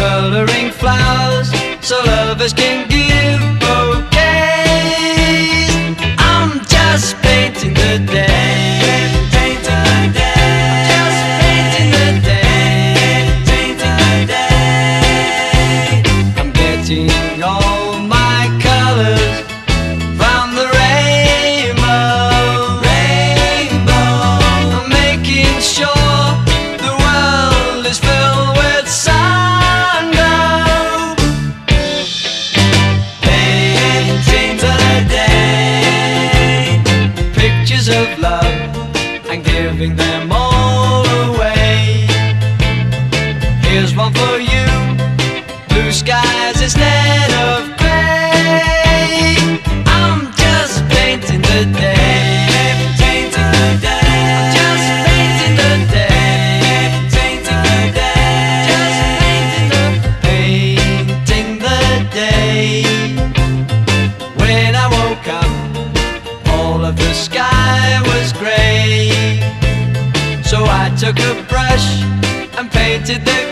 Coloring flowers so lovers can giving them all away. Here's one for you. Blue skies instead of gray. I'm just painting the day. So I